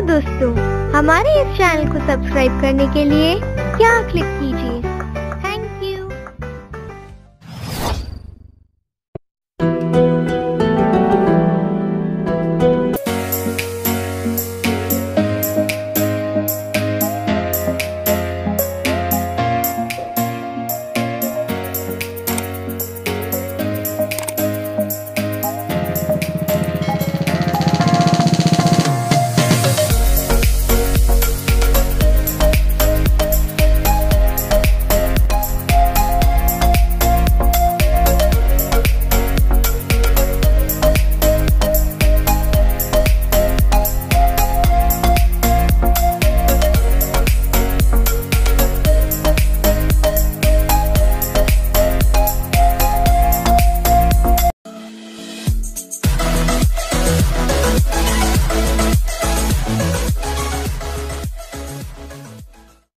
hello दोस्तों हमारे इस चैनल को सब्सक्राइब करने के लिए क्या क्लिक